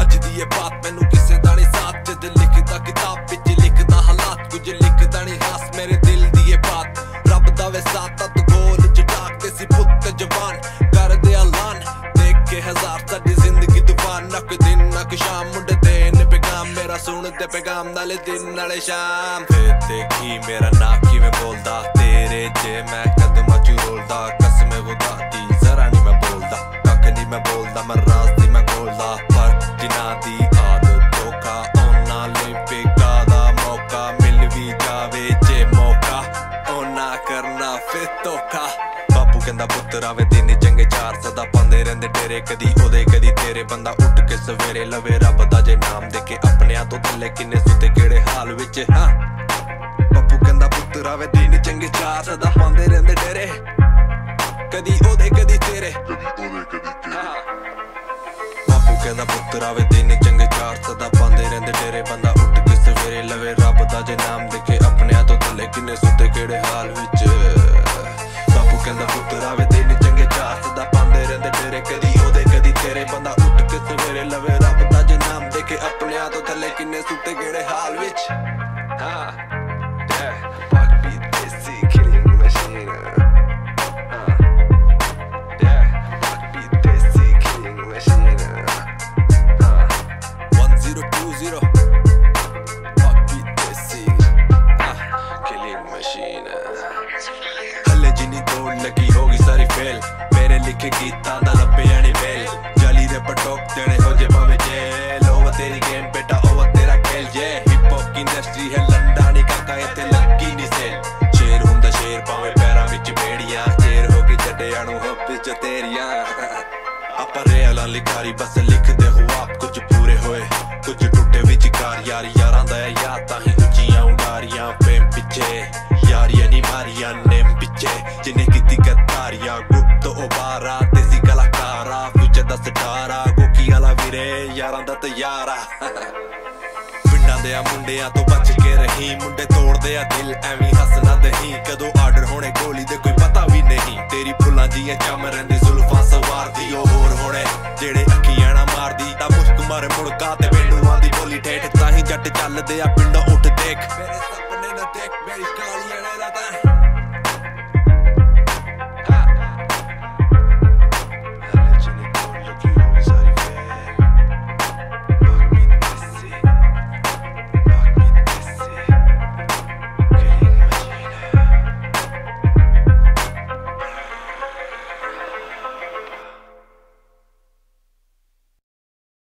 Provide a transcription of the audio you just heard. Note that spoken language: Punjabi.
ਅੱਜ ਦੀ ਇਹ ਬਾਤ ਮੈਨੂੰ ਕਿਸੇ ਦਾ ਨਹੀਂ ਸਾਥ ਜਦ ਲਿਖਦਾ ਕਿਤਾਬ ਵਿੱਚ ਲਿਖਦਾ ਹਾਲਾਤ ਕੁਝ ਲਿਖਦਾ ਨਹੀਂ ਹਾਸ ਮੇਰੇ ਮੇਰਾ ਪੈਗਾਮ ਨਾਲੇ ਦਿਨ ਨਾਲੇ ਸ਼ਾਮ। ਤੇ ਦੇਖੀ ਮੇਰਾ ਨਾ ਕਿਵੇਂ ਬੋਲਦਾ। ਤੇਰੇ ਜੇ ਮੈਂ ਕਦਮਾਂ ਚ ਰੋਲਦਾ, ਕਸਮੇ ਖੁਦਾ ਦੀ ਜ਼ਰਾ ਨਹੀਂ ਮੈਂ ਬੋਲਦਾ। ਕੱਖ ਨਹੀਂ ਮੈਂ ਬੋਲਦਾ, ਮੈਂ ਰਾਜ਼ ਦੀ ਮੈਂ ਬੋਲਦਾ ਪਰ ਜਿਨ੍ਹਾਂ ਦੀ ਆਦਤ ਧੋਖਾ, ਉਹਨਾਂ ਲਈ ਪੇਗਾ ਦਾ ਮੌਕਾ ਮਿਲ ਵੀ ਜਾਵੇ। ਜੇ ਮੌਕਾ ਉਹਨਾਂ ਕਰਨਾ ਫਿਰ ਧੋਖਾ। ਬਾਪੂ ਕਹਿੰਦਾ, ਪੁੱਤਰ ਆਵੇ ਦਿਨ ਸਦਾ ਪਾਉਂਦੇ ਰਹਿੰਦੇ ਡੇਰੇ ਕਦੀ ਉਹਦੇ ਕਦੀ ਤੇਰੇ। ਬੰਦਾ ਉੱਠ ਕੇ ਸਵੇਰੇ ਲਵੇ ਰੱਬ ਦਾ ਜੇ ਨਾਮ ਦੇ ਕੇ ਆਪਣਿਆਂ ਤੋਂ ਥੱਲੇ ਕਿੰਨੇ ਸੁੱਤੇ ਕਿਹੜੇ ਹਾਲ ਵਿੱਚ ਹਾਂ? ਬਾਪੂ ਕਹਿੰਦਾ ਪੁੱਤਰ ਆਵੇ ਦਿਨ ਚੰਗੇ ਚਾਰ ਸਦਾ ਪਾਉਂਦੇ ਰਹਿੰਦੇ ਡੇਰੇ। ਕਦੀ ਉਹਦੇ ਕਦੀ ਤੇਰੇ। ਬਾਪੂ ਕਹਿੰਦਾ ਪੁੱਤਰ ਆਵੇ ਦਿਨ ਚੰਗੇ ਚਾਰ ਸਦਾ ਪਾਉਂਦੇ ਸਵੇਰੇ ਲਵੇ ਰੱਬ ਦਾ ਜਨਾਮ ਦੇ ਕੇ ਆਪਣਿਆਂ ਤੋਂ ਥੱਲੇ ਕਿੰਨੇ ਸੁੱਤੇ ਕਿਹੜੇ ਹਾਲ ਵਿੱਚ ਹਾਂ ਪੱਕ ਵੀ ਦੇਸੀ ਕਿਲਿੰਗ ਮਸ਼ੀਨ ਹਲੇ ਜਿੰਨੀ ਦੌੜ ਲੱਗੀ ਹੋਗੀ ਸਾਰੀ ਫੇਲ ਮੇਰੇ ਲਿਖੇ ਗੀਤਾਂ ਦਾ ਲੱਭਿਆ ਆਪਾਂ ਰੇਲਾਂ ਲਿਖਾਰੀ ਬਸ ਲਿਖਦੇ ਹੋ ਆਪ ਕੁਝ ਪੂਰੇ ਹੋਏ। ਕੁਝ ਟੁੱਟੇ ਵਿਚਕਾਰ, ਯਾਰ ਯਾਰਾਂ ਦਾ ਯਾਦ ਤਾਂ ਹੀ ਉੱਚੀਆਂ ਉਡਾਰੀਆਂ ਫੇਮ ਪਿੱਛੇ। ਯਾਰੀਆਂ ਨਹੀਂ ਮਾਰੀਆਂ, ਨੇਮ ਪਿੱਛੇ। ਜਿਨੇ ਕੀਤੀ ਗੱਦਾਰੀਆਂ ਗੁਪਤ ਉਬਾਰਾ, ਦੇਸੀ ਕਲਾਕਾਰਾ ਫਿਊਚਰ ਦਾ ਸਟਾਰਾ। ਗੋਕੀ ਵਾਲਾ ਵੀਰੇ, ਯਾਰਾਂ ਦਾ ਤਿਆਰਾ। ਪਿੰਡਾਂ ਦੇ ਆ ਮੁੰਡਿਆਂ ਤੋਂ ਬਚ ਕੇ ਰਹੀ, ਮੁੰਡੇ ਤੋੜਦੇ ਆ ਦਿਲ, ਐਵੇਂ ਹੱਸਣਾ ਦਹੀਂ। ਕਦੋਂ ਆਰਡਰ ਹੋਣੇ ਗੋਲੀ ਦੇ ਕੋਈ ਪਤਾ ਵੀ ਨਹੀਂ। ਤੇਰੀ ਫੁੱਲਾਂ ਜੀਆਂ ਚਮ ਰਹਿੰਦੀ ਜ਼ੁਲਫਾਂ ਤਾਂ ਮੁਸ਼ਕ ਮੁੜਕਾ ਤੇ ਪਿੰਡੂਆਂ ਦੀ ਬੋਲੀ ਠੇਠ। ਤਾਂ ਹੀ ਜੱਟ ਚੱਲਦੇ ਆ, ਪਿੰਡੋਂ ਉੱਠ ਦੇਖ। ਮੇਰੇ ਸੁਪਨੇ ਨਾ ਦੇਖ, ਮੇਰੀ ਕਾਲੀਆਂ ਨੇ ਰਾਤਾਂ